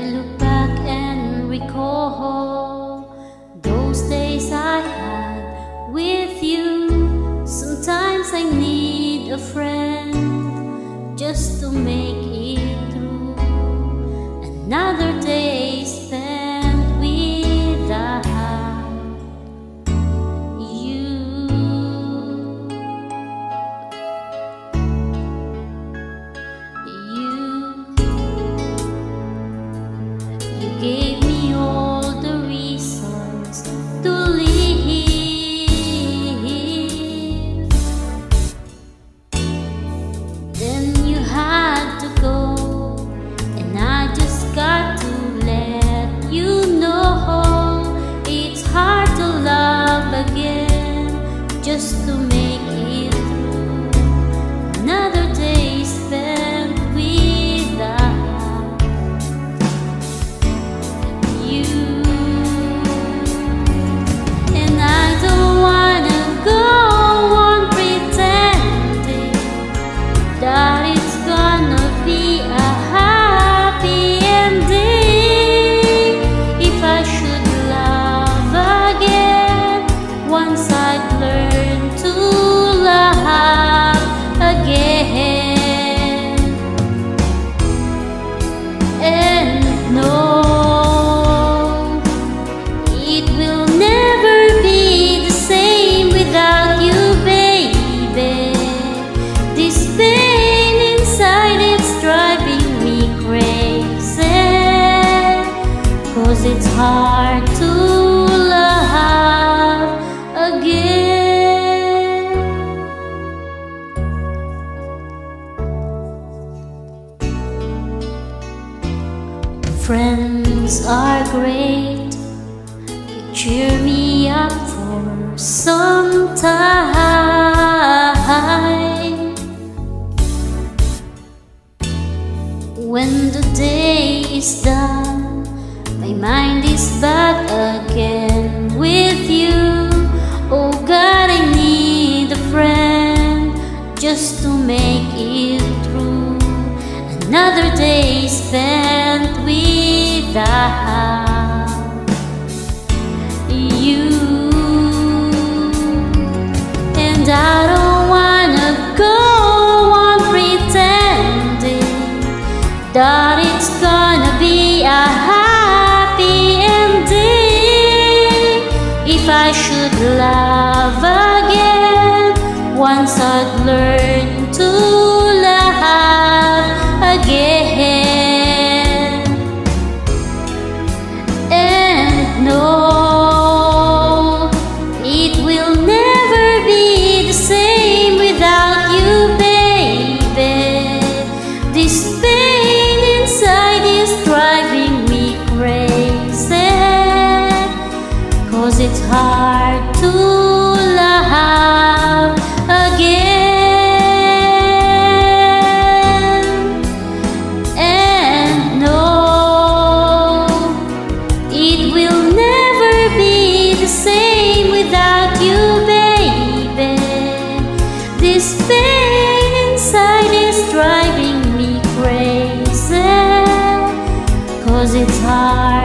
I look back and recall those days I had with you. Sometimes I need a friend just to make it. Gave me all the reasons to live. Then you had to go, and I just got to let you know it's hard to love again just to no it will never be the same without you baby. This pain inside it's driving me crazy Cause it's hard Friends are great. You cheer me up for some time. When the day is done My mind is back again with you. Oh God, I need a friend Just to make it through Another day spent without you. And I don't wanna go on pretending That it's gonna be a happy ending. If I should love again Once I'd learn to driving